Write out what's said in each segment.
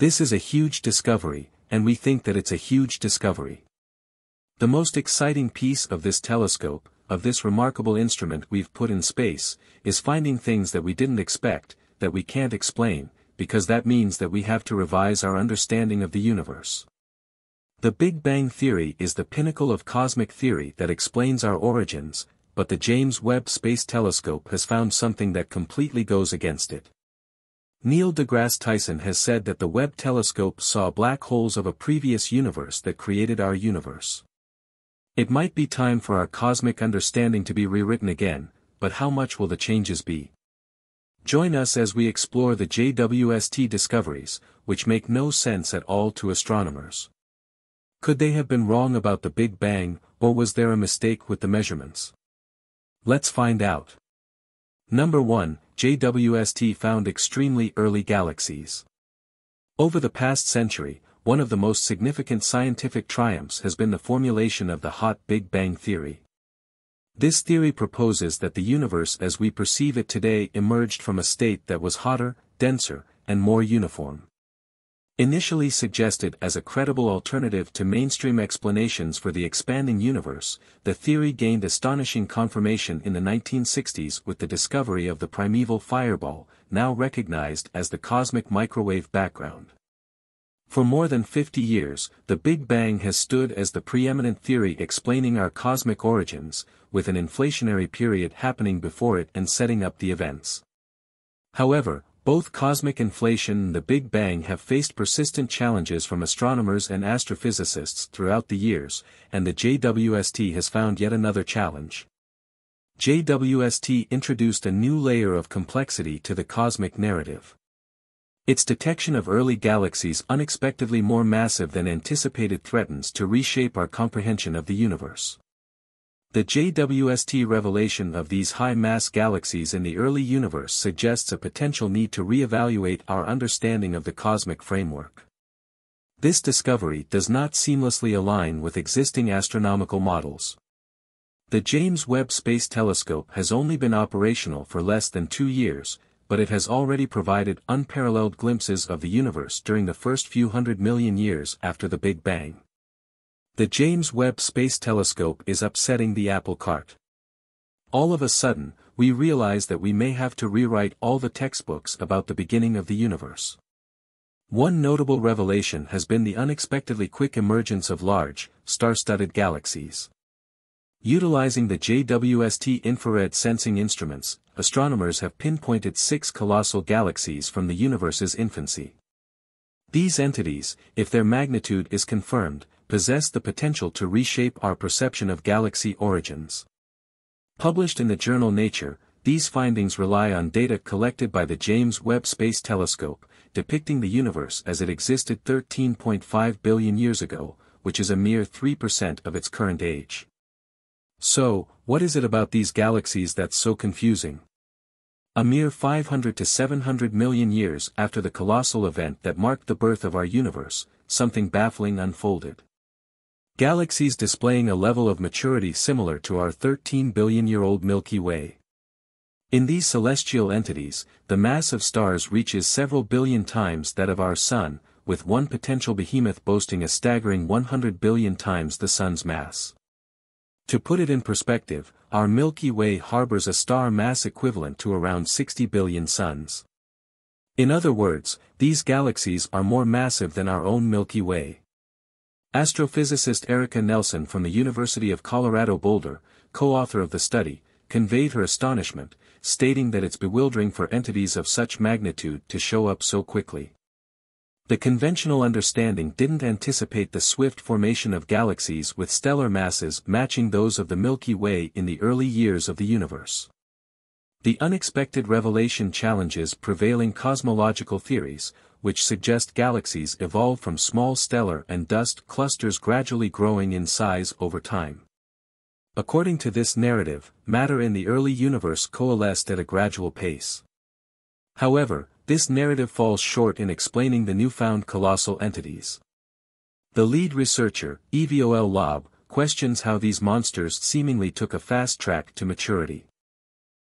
This is a huge discovery, and we think that it's a huge discovery. The most exciting piece of this telescope, of this remarkable instrument we've put in space, is finding things that we didn't expect, that we can't explain, because that means that we have to revise our understanding of the universe. The Big Bang Theory is the pinnacle of cosmic theory that explains our origins, but the James Webb Space Telescope has found something that completely goes against it. Neil deGrasse Tyson has said that the Webb telescope saw black holes of a previous universe that created our universe. It might be time for our cosmic understanding to be rewritten again, but how much will the changes be? Join us as we explore the JWST discoveries, which make no sense at all to astronomers. Could they have been wrong about the Big Bang, or was there a mistake with the measurements? Let's find out. Number 1, JWST found extremely early galaxies. Over the past century, one of the most significant scientific triumphs has been the formulation of the hot Big Bang theory. This theory proposes that the universe as we perceive it today emerged from a state that was hotter, denser, and more uniform. Initially suggested as a credible alternative to mainstream explanations for the expanding universe, the theory gained astonishing confirmation in the 1960s with the discovery of the primeval fireball, now recognized as the cosmic microwave background. For more than 50 years, the Big Bang has stood as the preeminent theory explaining our cosmic origins, with an inflationary period happening before it and setting up the events. However, both cosmic inflation and the Big Bang have faced persistent challenges from astronomers and astrophysicists throughout the years, and the JWST has found yet another challenge. JWST introduced a new layer of complexity to the cosmic narrative. Its detection of early galaxies unexpectedly more massive than anticipated threatens to reshape our comprehension of the universe. The JWST revelation of these high-mass galaxies in the early universe suggests a potential need to re-evaluate our understanding of the cosmic framework. This discovery does not seamlessly align with existing astronomical models. The James Webb Space Telescope has only been operational for less than two years, but it has already provided unparalleled glimpses of the universe during the first few hundred million years after the Big Bang. The James Webb Space Telescope is upsetting the apple cart. All of a sudden, we realize that we may have to rewrite all the textbooks about the beginning of the universe. One notable revelation has been the unexpectedly quick emergence of large, star-studded galaxies. Utilizing the JWST infrared sensing instruments, astronomers have pinpointed six colossal galaxies from the universe's infancy. These entities, if their magnitude is confirmed, possess the potential to reshape our perception of galaxy origins. Published in the journal Nature, these findings rely on data collected by the James Webb Space Telescope, depicting the universe as it existed 13.5 billion years ago, which is a mere 3% of its current age. So, what is it about these galaxies that's so confusing? A mere 500 to 700 million years after the colossal event that marked the birth of our universe, something baffling unfolded. Galaxies displaying a level of maturity similar to our 13 billion-year-old Milky Way. In these celestial entities, the mass of stars reaches several billion times that of our Sun, with one potential behemoth boasting a staggering 100 billion times the Sun's mass. To put it in perspective, our Milky Way harbors a star mass equivalent to around 60 billion suns. In other words, these galaxies are more massive than our own Milky Way. Astrophysicist Erica Nelson from the University of Colorado Boulder, co-author of the study, conveyed her astonishment, stating that it's bewildering for entities of such magnitude to show up so quickly. The conventional understanding didn't anticipate the swift formation of galaxies with stellar masses matching those of the Milky Way in the early years of the universe. The unexpected revelation challenges prevailing cosmological theories, which suggest galaxies evolve from small stellar and dust clusters gradually growing in size over time. According to this narrative, matter in the early universe coalesced at a gradual pace. However, this narrative falls short in explaining the newfound colossal entities. The lead researcher, Ivo Labbé, questions how these monsters seemingly took a fast track to maturity.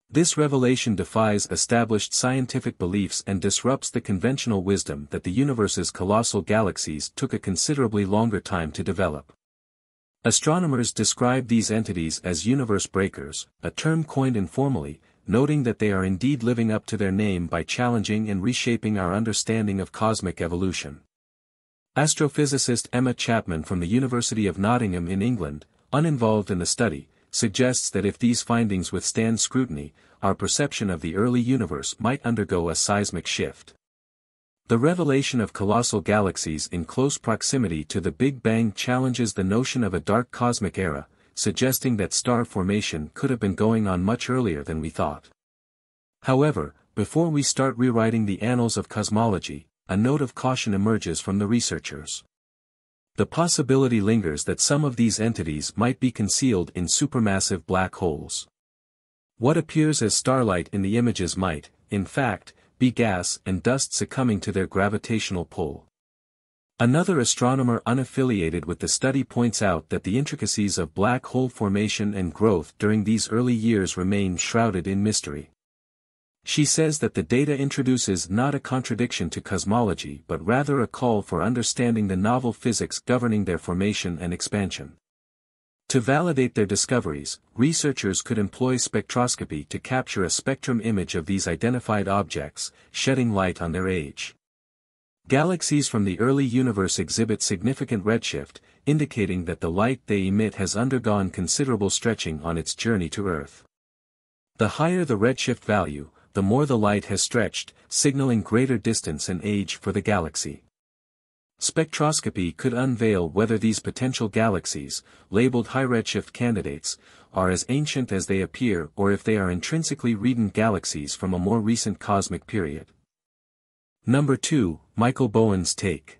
This revelation defies established scientific beliefs and disrupts the conventional wisdom that the universe's colossal galaxies took a considerably longer time to develop. Astronomers describe these entities as universe breakers, a term coined informally, noting that they are indeed living up to their name by challenging and reshaping our understanding of cosmic evolution. Astrophysicist Emma Chapman from the University of Nottingham in England, uninvolved in the study, suggests that if these findings withstand scrutiny, our perception of the early universe might undergo a seismic shift. The revelation of colossal galaxies in close proximity to the Big Bang challenges the notion of a dark cosmic era, suggesting that star formation could have been going on much earlier than we thought. However, before we start rewriting the annals of cosmology, a note of caution emerges from the researchers. The possibility lingers that some of these entities might be concealed in supermassive black holes. What appears as starlight in the images might, in fact, be gas and dust succumbing to their gravitational pull. Another astronomer unaffiliated with the study points out that the intricacies of black hole formation and growth during these early years remain shrouded in mystery. She says that the data introduces not a contradiction to cosmology but rather a call for understanding the novel physics governing their formation and expansion. To validate their discoveries, researchers could employ spectroscopy to capture a spectrum image of these identified objects, shedding light on their age. Galaxies from the early universe exhibit significant redshift, indicating that the light they emit has undergone considerable stretching on its journey to Earth. The higher the redshift value, the more the light has stretched, signaling greater distance and age for the galaxy. Spectroscopy could unveil whether these potential galaxies, labeled high redshift candidates, are as ancient as they appear or if they are intrinsically reddened galaxies from a more recent cosmic period. Number 2, Michael Bowen's take.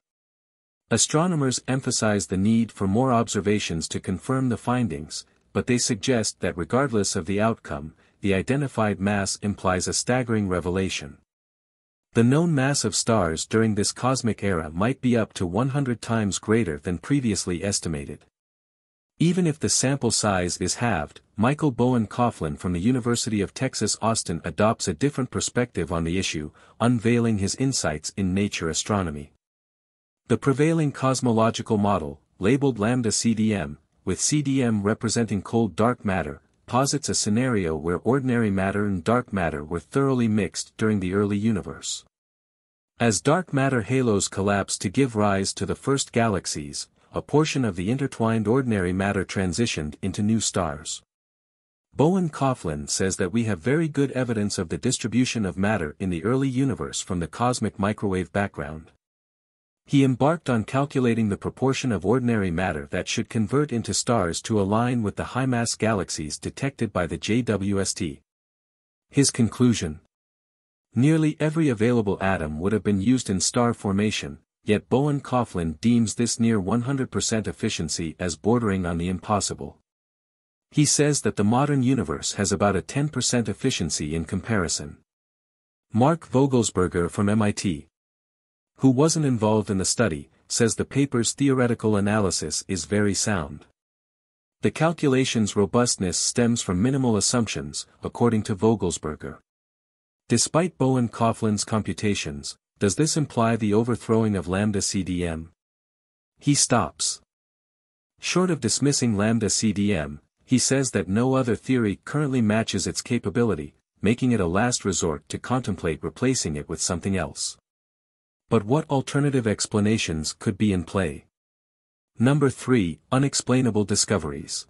Astronomers emphasize the need for more observations to confirm the findings, but they suggest that regardless of the outcome, the identified mass implies a staggering revelation. The known mass of stars during this cosmic era might be up to 100 times greater than previously estimated. Even if the sample size is halved, Michael Boylan-Kolchin from the University of Texas Austin adopts a different perspective on the issue, unveiling his insights in Nature Astronomy. The prevailing cosmological model, labeled Lambda CDM, with CDM representing cold dark matter, posits a scenario where ordinary matter and dark matter were thoroughly mixed during the early universe. As dark matter halos collapse to give rise to the first galaxies, a portion of the intertwined ordinary matter transitioned into new stars. Boylan-Kolchin says that we have very good evidence of the distribution of matter in the early universe from the cosmic microwave background. He embarked on calculating the proportion of ordinary matter that should convert into stars to align with the high-mass galaxies detected by the JWST. His conclusion Nearly every available atom would have been used in star formation, yet Boylan-Kolchin deems this near 100% efficiency as bordering on the impossible. He says that the modern universe has about a 10% efficiency in comparison. Mark Vogelsberger from MIT, who wasn't involved in the study, says the paper's theoretical analysis is very sound. The calculation's robustness stems from minimal assumptions, according to Vogelsberger. Despite Boylan-Kolchin's computations, does this imply the overthrowing of lambda CDM? He stops. Short of dismissing lambda CDM, he says that no other theory currently matches its capability, making it a last resort to contemplate replacing it with something else. But what alternative explanations could be in play? Number 3, Unexplainable Discoveries.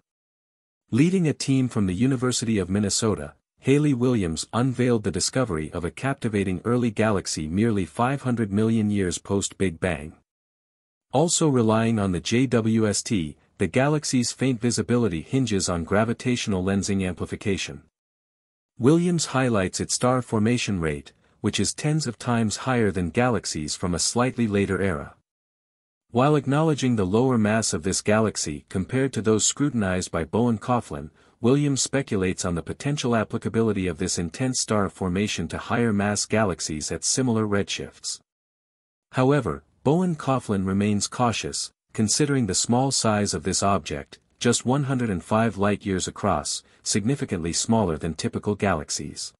Leading a team from the University of Minnesota, Hayley Williams unveiled the discovery of a captivating early galaxy merely 500 million years post-Big Bang. Also relying on the JWST, the galaxy's faint visibility hinges on gravitational lensing amplification. Williams highlights its star formation rate, which is tens of times higher than galaxies from a slightly later era. While acknowledging the lower mass of this galaxy compared to those scrutinized by Boylan-Kolchin, Williams speculates on the potential applicability of this intense star formation to higher mass galaxies at similar redshifts. However, Boylan-Kolchin remains cautious, considering the small size of this object, just 105 light-years across, significantly smaller than typical galaxies.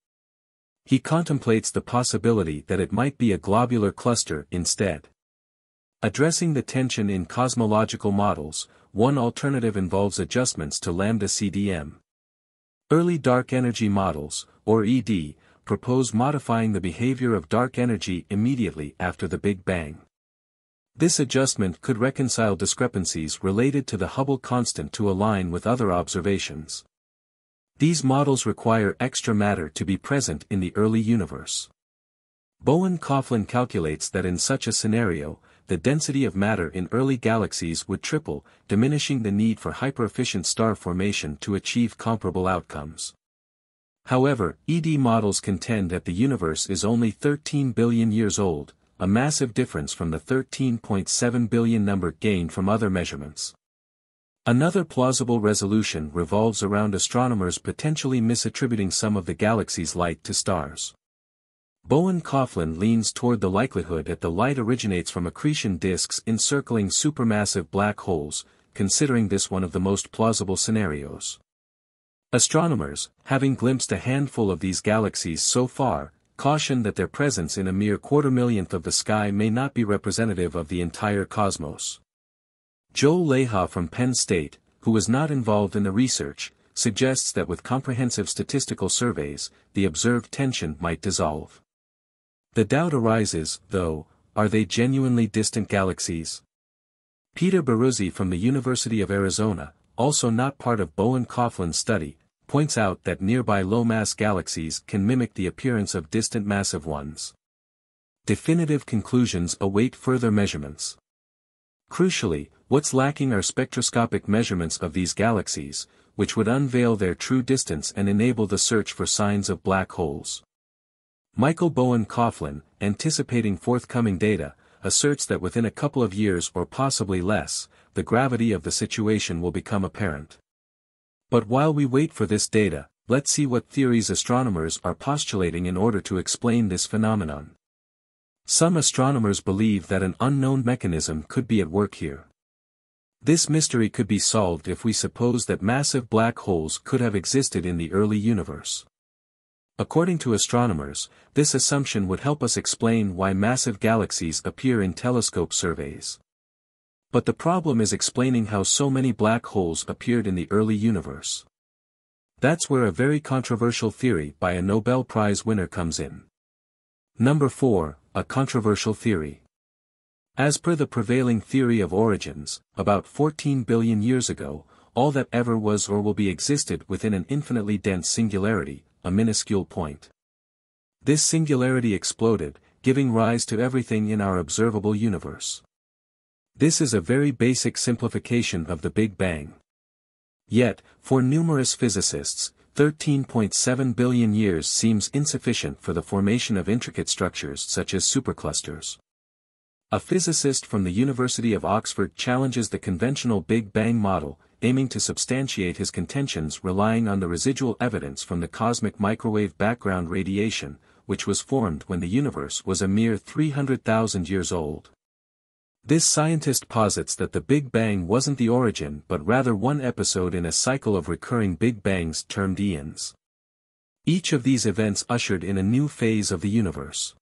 He contemplates the possibility that it might be a globular cluster instead. Addressing the tension in cosmological models, one alternative involves adjustments to lambda CDM. Early dark energy models, or ED, propose modifying the behavior of dark energy immediately after the Big Bang. This adjustment could reconcile discrepancies related to the Hubble constant to align with other observations. These models require extra matter to be present in the early universe. Boylan-Kolchin calculates that in such a scenario, the density of matter in early galaxies would triple, diminishing the need for hyper-efficient star formation to achieve comparable outcomes. However, ED models contend that the universe is only 13 billion years old, a massive difference from the 13.7 billion number gained from other measurements. Another plausible resolution revolves around astronomers potentially misattributing some of the galaxy's light to stars. Boylan-Kolchin leans toward the likelihood that the light originates from accretion disks encircling supermassive black holes, considering this one of the most plausible scenarios. Astronomers, having glimpsed a handful of these galaxies so far, caution that their presence in a mere quarter-millionth of the sky may not be representative of the entire cosmos. Joel Leja from Penn State, who was not involved in the research, suggests that with comprehensive statistical surveys, the observed tension might dissolve. The doubt arises, though, are they genuinely distant galaxies? Peter Behroozi from the University of Arizona, also not part of Boylan-Kolchin's study, points out that nearby low-mass galaxies can mimic the appearance of distant massive ones. Definitive conclusions await further measurements. Crucially, what's lacking are spectroscopic measurements of these galaxies, which would unveil their true distance and enable the search for signs of black holes. Michael Boylan-Kolchin, anticipating forthcoming data, asserts that within a couple of years or possibly less, the gravity of the situation will become apparent. But while we wait for this data, let's see what theories astronomers are postulating in order to explain this phenomenon. Some astronomers believe that an unknown mechanism could be at work here. This mystery could be solved if we suppose that massive black holes could have existed in the early universe. According to astronomers, this assumption would help us explain why massive galaxies appear in telescope surveys. But the problem is explaining how so many black holes appeared in the early universe. That's where a very controversial theory by a Nobel Prize winner comes in. Number 4, a controversial theory. As per the prevailing theory of origins, about 14 billion years ago, all that ever was or will be existed within an infinitely dense singularity, a minuscule point. This singularity exploded, giving rise to everything in our observable universe. This is a very basic simplification of the Big Bang. Yet, for numerous physicists, 13.7 billion years seems insufficient for the formation of intricate structures such as superclusters. A physicist from the University of Oxford challenges the conventional Big Bang model, aiming to substantiate his contentions relying on the residual evidence from the cosmic microwave background radiation, which was formed when the universe was a mere 300,000 years old. This scientist posits that the Big Bang wasn't the origin but rather one episode in a cycle of recurring Big Bangs termed eons. Each of these events ushered in a new phase of the universe.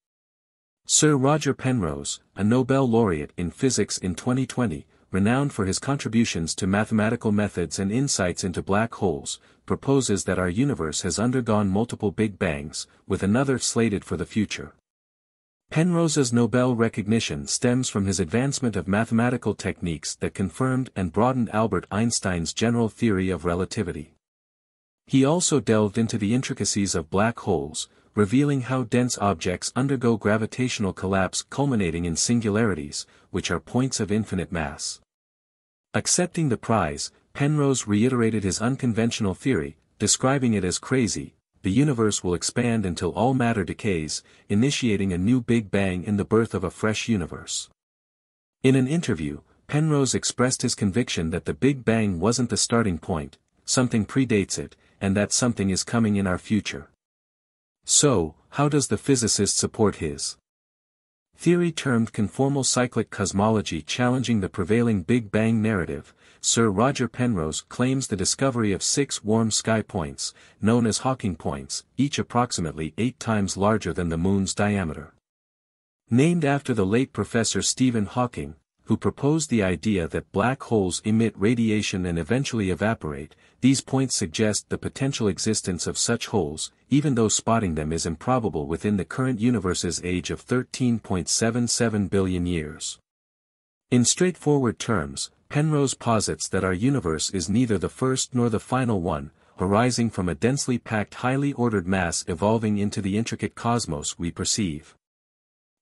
Sir Roger Penrose, a Nobel laureate in physics in 2020, renowned for his contributions to mathematical methods and insights into black holes, proposes that our universe has undergone multiple Big Bangs, with another slated for the future. Penrose's Nobel recognition stems from his advancement of mathematical techniques that confirmed and broadened Albert Einstein's general theory of relativity. He also delved into the intricacies of black holes, revealing how dense objects undergo gravitational collapse culminating in singularities, which are points of infinite mass. Accepting the prize, Penrose reiterated his unconventional theory, describing it as crazy, the universe will expand until all matter decays, initiating a new Big Bang in the birth of a fresh universe. In an interview, Penrose expressed his conviction that the Big Bang wasn't the starting point, something predates it, and that something is coming in our future. So, how does the physicist support his theory termed conformal cyclic cosmology challenging the prevailing Big Bang narrative, Sir Roger Penrose claims the discovery of six warm sky points, known as Hawking points, each approximately eight times larger than the Moon's diameter. Named after the late Professor Stephen Hawking, who proposed the idea that black holes emit radiation and eventually evaporate, these points suggest the potential existence of such holes, even though spotting them is improbable within the current universe's age of 13.77 billion years. In straightforward terms, Penrose posits that our universe is neither the first nor the final one, arising from a densely packed highly ordered mass evolving into the intricate cosmos we perceive.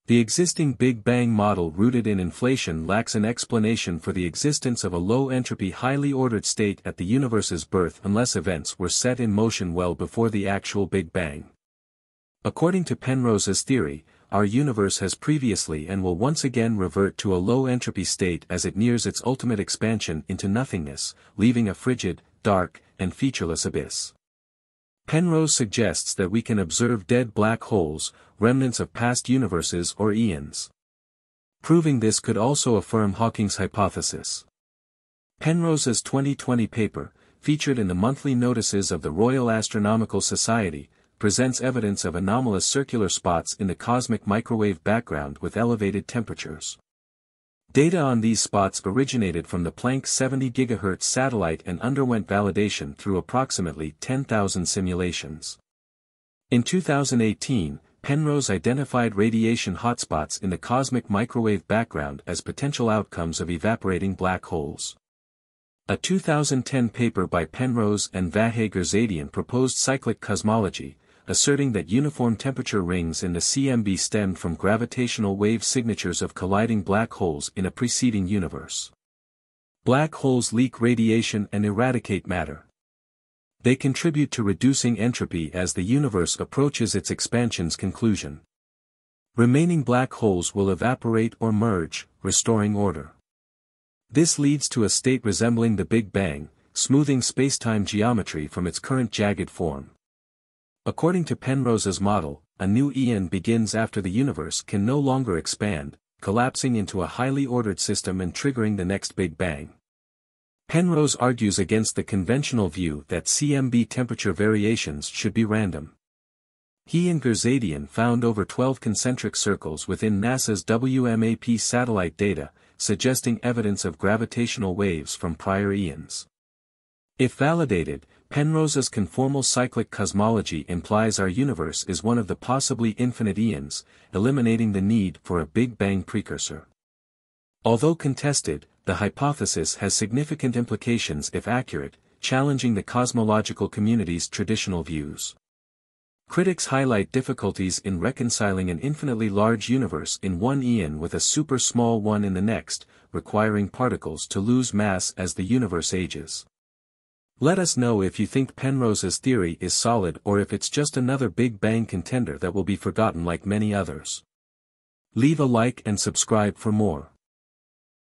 The existing Big Bang model rooted in inflation lacks an explanation for the existence of a low-entropy highly ordered state at the universe's birth unless events were set in motion well before the actual Big Bang. According to Penrose's theory, our universe has previously and will once again revert to a low-entropy state as it nears its ultimate expansion into nothingness, leaving a frigid, dark, and featureless abyss. Penrose suggests that we can observe dead black holes, remnants of past universes or eons. Proving this could also affirm Hawking's hypothesis. Penrose's 2020 paper, featured in the monthly notices of the Royal Astronomical Society, presents evidence of anomalous circular spots in the cosmic microwave background with elevated temperatures. Data on these spots originated from the Planck 70 GHz satellite and underwent validation through approximately 10,000 simulations. In 2018, Penrose identified radiation hotspots in the cosmic microwave background as potential outcomes of evaporating black holes. A 2010 paper by Penrose and Vahe Gurzadyan proposed cyclic cosmology, asserting that uniform temperature rings in the CMB stemmed from gravitational wave signatures of colliding black holes in a preceding universe. Black holes leak radiation and eradicate matter. They contribute to reducing entropy as the universe approaches its expansion's conclusion. Remaining black holes will evaporate or merge, restoring order. This leads to a state resembling the Big Bang, smoothing spacetime geometry from its current jagged form. According to Penrose's model, a new eon begins after the universe can no longer expand, collapsing into a highly ordered system and triggering the next Big Bang. Penrose argues against the conventional view that CMB temperature variations should be random. He and Gurzadyan found over 12 concentric circles within NASA's WMAP satellite data, suggesting evidence of gravitational waves from prior eons. If validated, Penrose's conformal cyclic cosmology implies our universe is one of the possibly infinite eons, eliminating the need for a Big Bang precursor. Although contested, the hypothesis has significant implications if accurate, challenging the cosmological community's traditional views. Critics highlight difficulties in reconciling an infinitely large universe in one eon with a super small one in the next, requiring particles to lose mass as the universe ages. Let us know if you think Penrose's theory is solid or if it's just another Big Bang contender that will be forgotten like many others. Leave a like and subscribe for more.